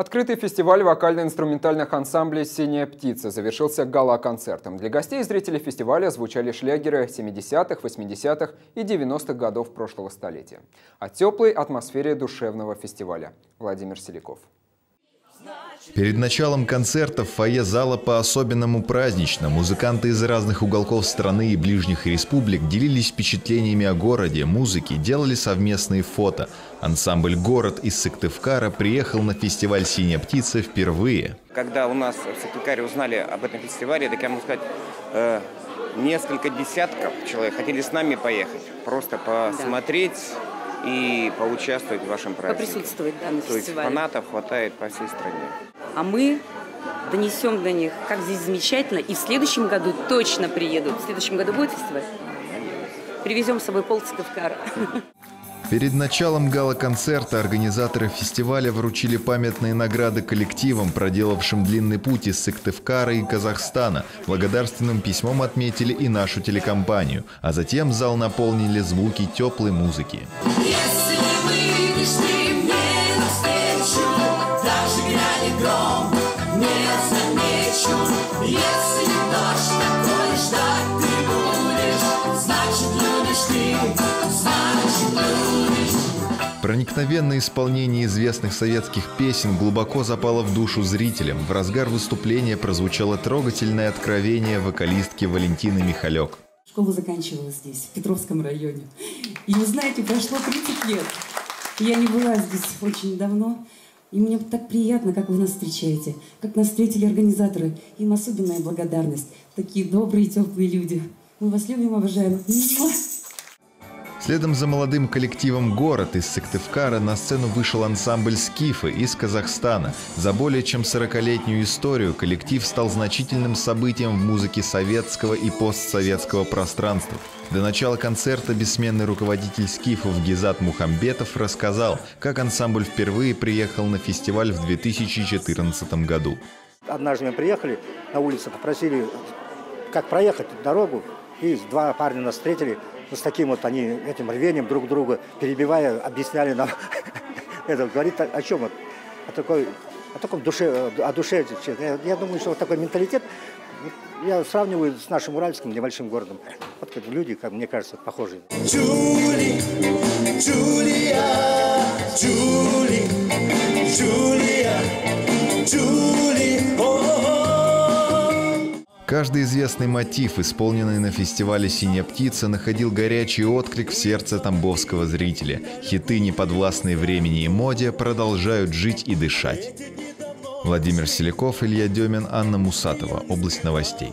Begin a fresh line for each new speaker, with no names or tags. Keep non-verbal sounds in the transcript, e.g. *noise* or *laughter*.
Открытый фестиваль вокально-инструментальных ансамблей «Синяя птица» завершился гала-концертом. Для гостей и зрителей фестиваля звучали шлягеры 70-х, 80-х и 90-х годов прошлого столетия. О теплой атмосфере душевного фестиваля. Владимир Селяков.
Перед началом концерта в фойе зала по-особенному празднично. Музыканты из разных уголков страны и ближних республик делились впечатлениями о городе, музыке, делали совместные фото. Ансамбль «Город» из Сыктывкара приехал на фестиваль «Синяя птица» впервые.
Когда у нас в Сыктывкаре узнали об этом фестивале, так я могу сказать, э, несколько десятков человек хотели с нами поехать, просто посмотреть, да и поучаствовать в вашем празднике.
Поприсутствовать, да, на
То есть фанатов хватает по всей стране.
А мы донесем до них, как здесь замечательно, и в следующем году точно приедут. В следующем году будет фестиваль? Привезем с собой пол Цикавкара.
Перед началом гала-концерта организаторы фестиваля вручили памятные награды коллективам, проделавшим длинный путь из Сыктывкара и Казахстана. Благодарственным письмом отметили и нашу телекомпанию, а затем зал наполнили звуки теплой музыки. Если вы пришли мне навстречу, даже грянет гром, не дождь такой ждать Проникновенное исполнение известных советских песен глубоко запало в душу зрителям. В разгар выступления прозвучало трогательное откровение вокалистки Валентины Михалек.
Школа заканчивала здесь, в Петровском районе. И вы знаете, прошло 30 лет. Я не была здесь очень давно. И мне так приятно, как вы нас встречаете, как нас встретили организаторы. Им особенная благодарность. Такие добрые, теплые люди. Мы вас любим, обожаем.
Следом за молодым коллективом «Город» из Сыктывкара на сцену вышел ансамбль «Скифы» из Казахстана. За более чем 40-летнюю историю коллектив стал значительным событием в музыке советского и постсоветского пространства. До начала концерта бессменный руководитель «Скифов» Гизат Мухамбетов рассказал, как ансамбль впервые приехал на фестиваль в 2014 году.
Однажды мы приехали, на улице попросили, как проехать дорогу, и два парня нас встретили – ну, с таким вот они этим рвением друг друга перебивая, объясняли нам. *laughs* Это говорит о, чем? О такой, о таком душе, о душе. Я, я думаю, что вот такой менталитет я сравниваю с нашим уральским небольшим городом. Вот как люди, как мне кажется, похожие. Джули, Джулия, Джули, Каждый известный мотив, исполненный на фестивале «Синяя птица», находил горячий отклик в сердце тамбовского зрителя. Хиты, неподвластные времени и моде, продолжают жить и дышать. Владимир Селяков, Илья Демин, Анна Мусатова. Область новостей.